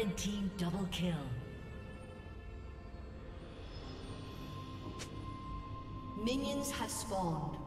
Red team double kill. Minions have spawned.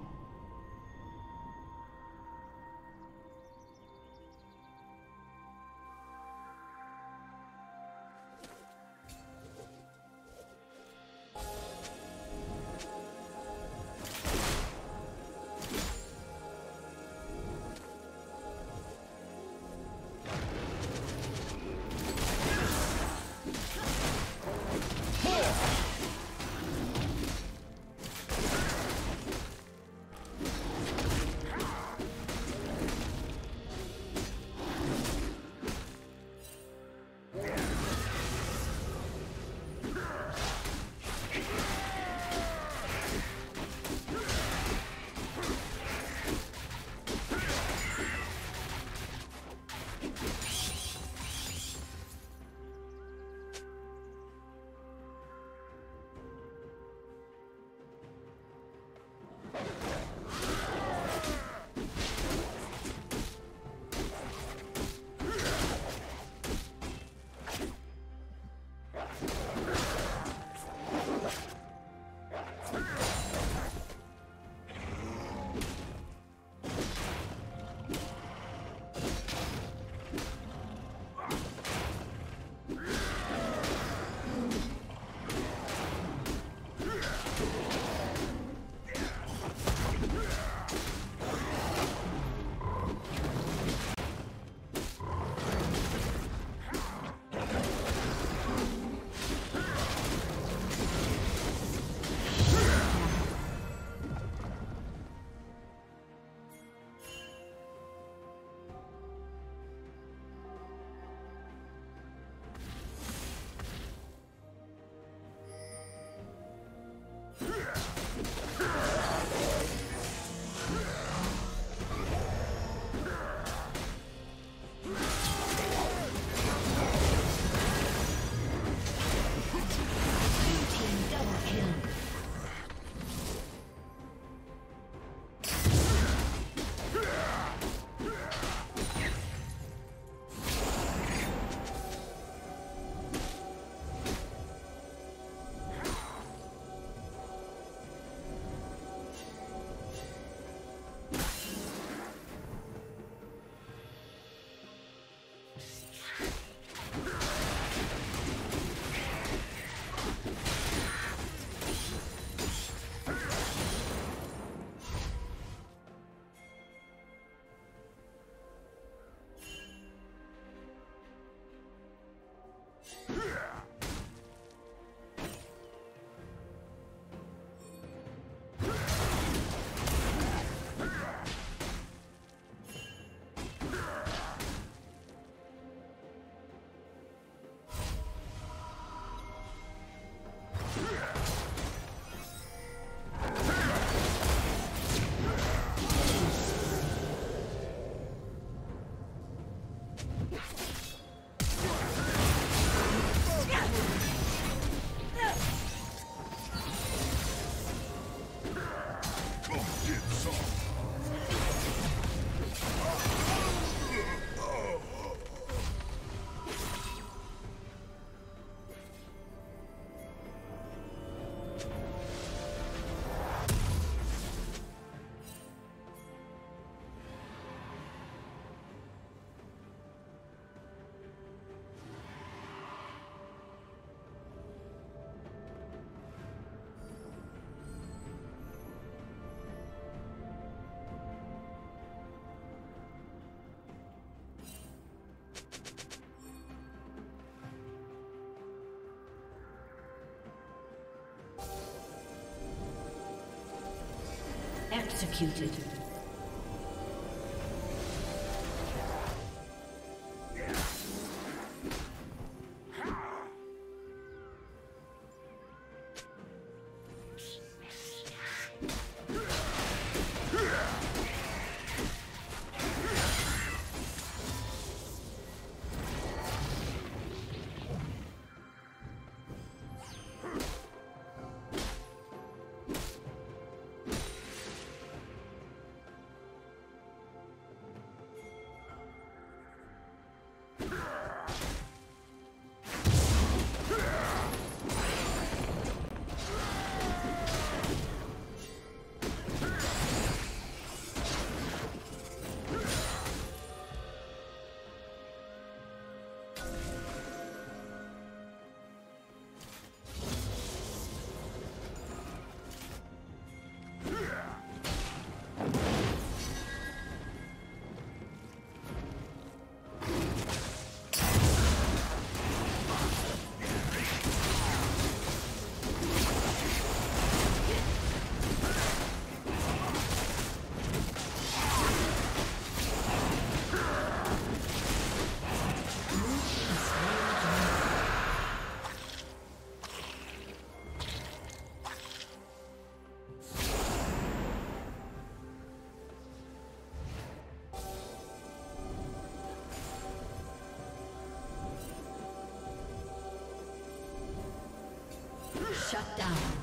Executed. Down.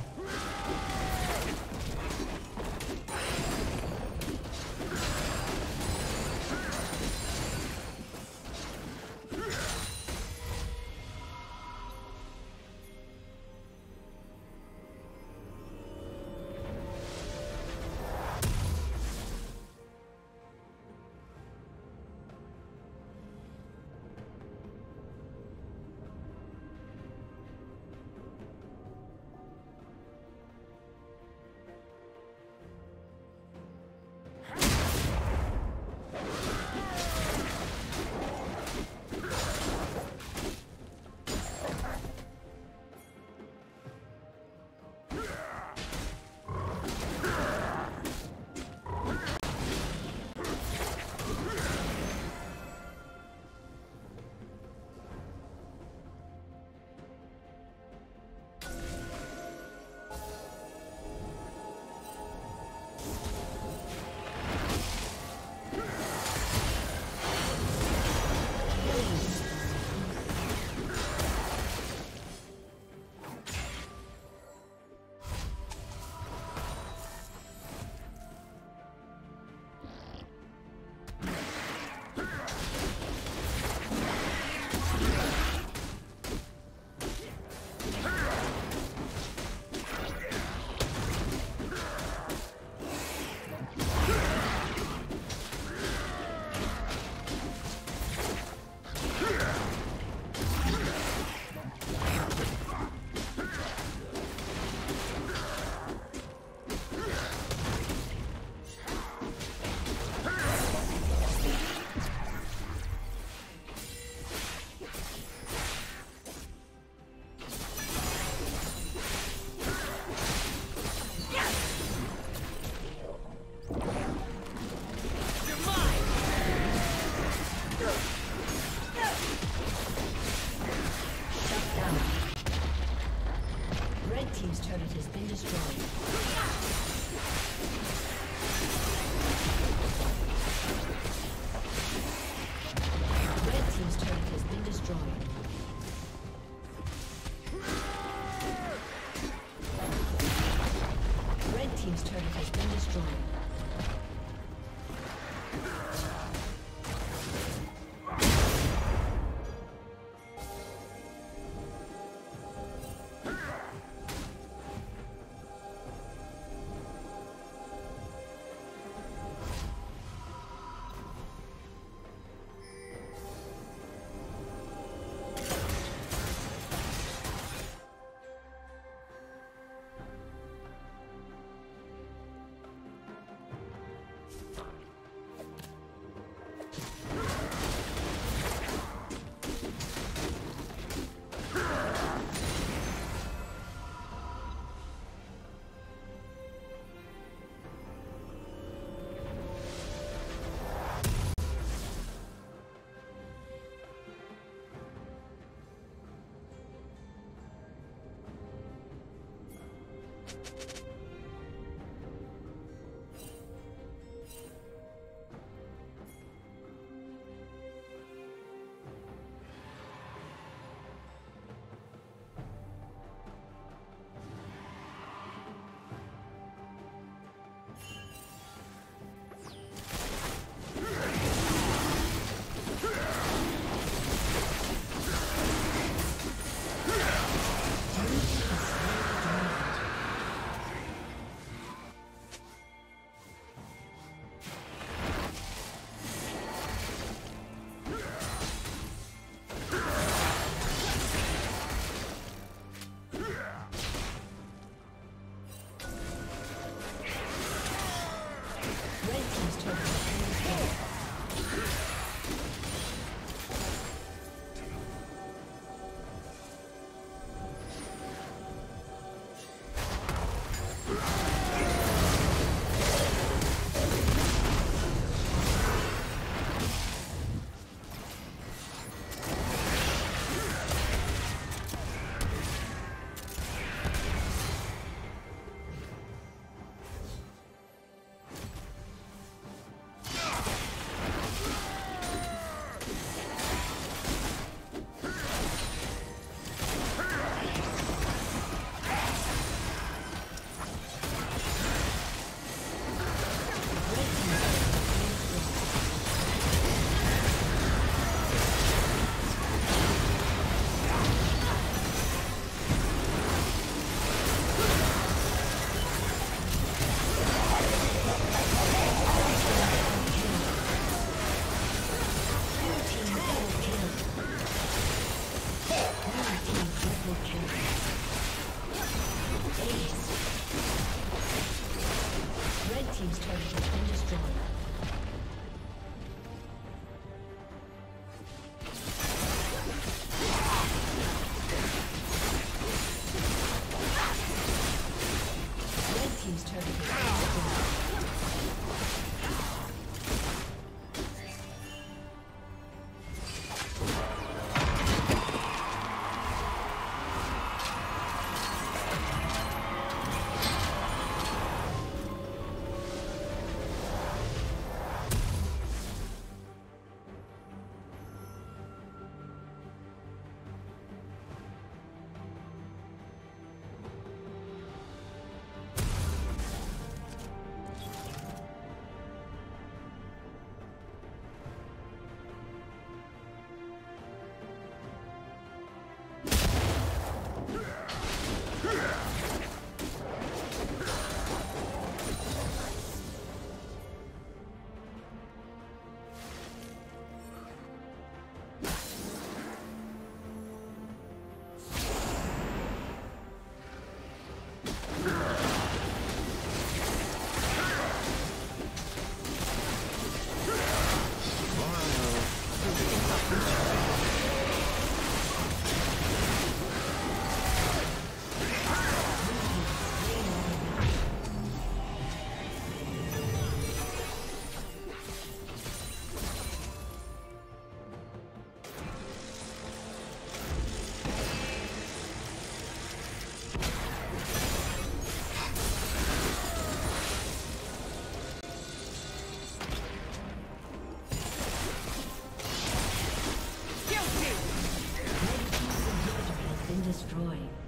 destroyed.